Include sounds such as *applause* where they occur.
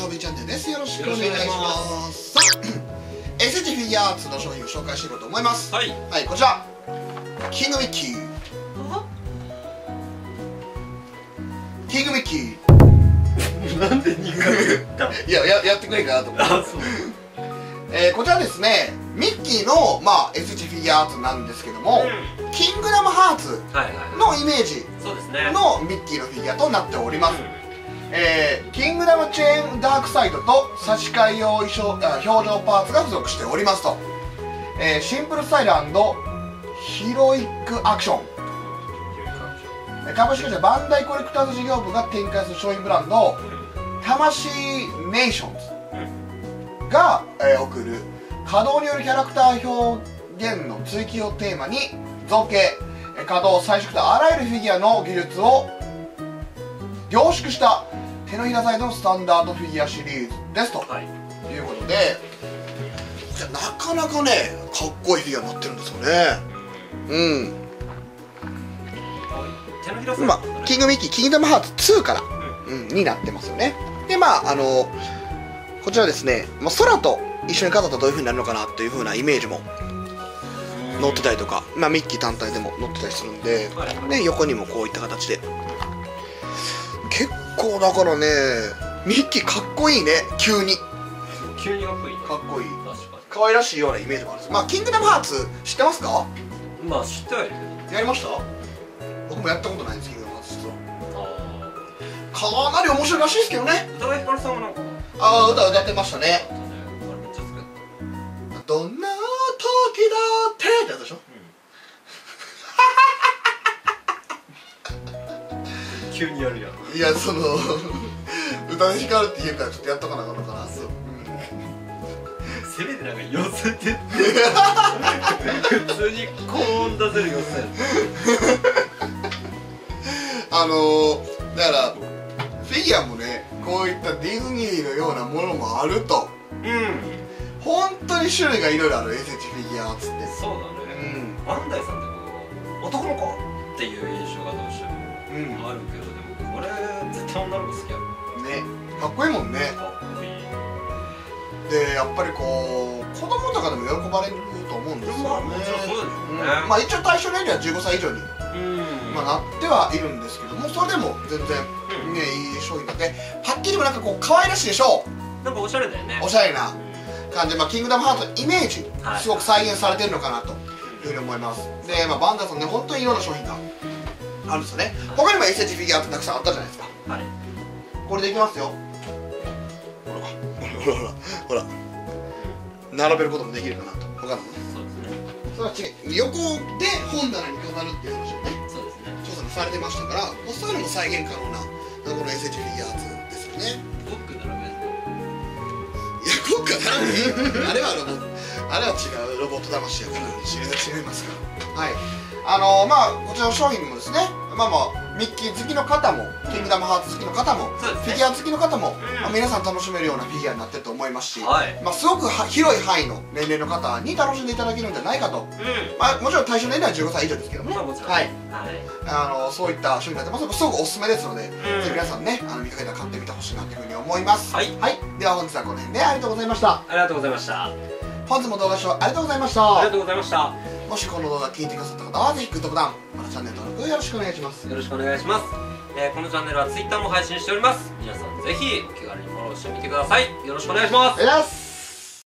ャービーチャンネルです。よろしくお願いします。さあ SH フィギュアーツの商品を紹介していこうと思います。はい。はいこちら。キングミッキー。キングミッキー。*laughs* なんで2回言ったの？いやややってくれんかなと思って、あそう。*laughs* えー、こちらですねミッキーの、まあ、SH フィギュアーツなんですけども、キングダムハーツのイメージそうですね。のミッキーのフィギュアとなっております、うえー、キングダムチェーンダークサイドと差し替え用表情パーツが付属しておりますと、えー、シンプルスタイルヒロイックアクション。えー株式会社バンダイコレクターズ事業部が展開する商品ブランド魂ネーションズが、えー送る稼働によるキャラクター表現の追求をテーマに造形えー稼働彩色とあらゆるフィギュアの技術を凝縮した手のひらサイズのスタンダードフィギュアシリーズですと。はい。いうことでなかなかねかっこいいフィギュアになってるんですよね。うん。まあキングミッキーキングダムハーツ2から、うん、になってますよね。でまああのこちらですね、まあ、空と一緒に飾ったらどういう風になるのかなという風なイメージも載ってたりとか、まあ、ミッキー単体でも載ってたりするんで、はい。はいね、横にもこういった形で結構だからねミッキーかっこいいね急に。急にかっこいい。ねかっこいい。確か可愛らしいようなイメージもある。んですまあキングダムハーツ知ってますか？にまあ知ってはいるけど。やりました？僕もやったことないんですキングダムハーツ実は。あかなり面白いらしいですけどね。あ宇多田ヒカルさんもなんか。ああ歌歌ってましたね。どんな時だってってやつでしょ急にやるやん。いやその *laughs* 歌で光るって言うからちょっとやっとかなあかんのかなそうせめてなんか寄せてって。*laughs* 普通に高音出せる寄せ。あのー、だからフィギュアもねこういったディズニーのようなものもあると。うん。本当に種類がいろいろある SH フィギュアっつって。そううだねかっこいいもんね。でやっぱりこう子供とかでも喜ばれると思うんですよね。まあもちろんそうでしょうねん。まあ一応対象年齢は15歳以上に、うん。まあ、なってはいるんですけどもそれでも全然うん。ねいい商品だってはっきりもなんかこう可愛らしいでしょなんかおしゃれだよね。おしゃれな感じ。で、まあ、キングダムハーツのイメージはい。すごく再現されてるのかなというふうに思います。で、まあ、バンダイさんね本当にいろんな商品があるんですよね。他にも SH フィギュアってたくさんあったじゃないですか。はい。これでいきますよほらほらほら並べることもできるかなと。他のもね。そうですね。それは違う横で本棚に飾るっていう話をねそうですね。調査もされてましたからそういうのも再現可能なこの SH フィギュアーツですよね。ゴック並べるいや国家なんであれはロボあれは違う。ロボット魂やから。違い違いますから。はい。あのまあこちらの商品もですねまあまあミッキー好きの方もキングダムハーツ好きの方もフィギュア好きの方も、うん。まあ皆さん楽しめるようなフィギュアになってると思いますし、はい。まあ、すごくは広い範囲の年齢の方に楽しんでいただけるんじゃないかと、うまあ、もちろん対象年齢は15歳以上ですけども。ね、はい。はい。あのそういった商品になってますすごくおすすめですので、ん。ぜひ皆さんねあの見かけたら買ってみてほしいなというふうに思います。はい。では本日はこの辺でありがとうございました。ありがとうございました。あ本日も動画視聴ありがとうございましりがたとうございましたもしこの動画気に入ってくださった方はぜひグッドボタンまたチャンネル登録よろしくお願いします。よろしくお願いします、えーこのチャンネルは Twitter も配信しております。皆さんぜひお気軽にフォローしてみてください。よろしくお願いします